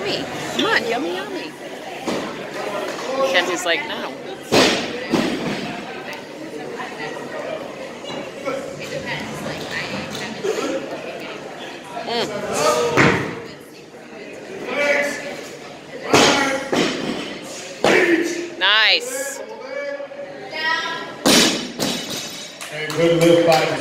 yummy. Come on, yummy, yummy. Kenzie's like, no. Mm. Nice. And good live by the